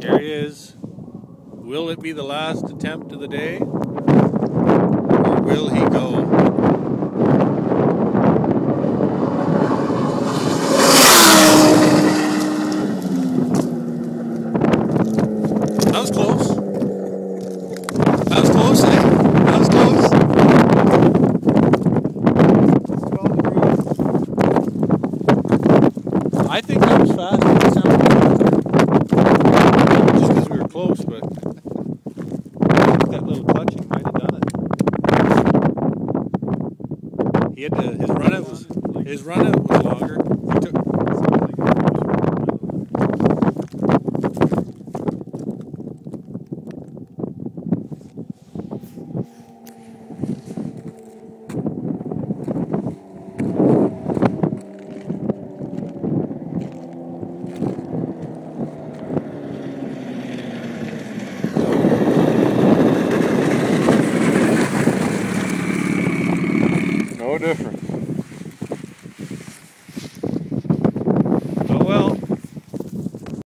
Here he is. Will it be the last attempt of the day? Or will he go? I think that was fast. Close, but that little might have done it. He had to, his run out was his run out was longer. No different.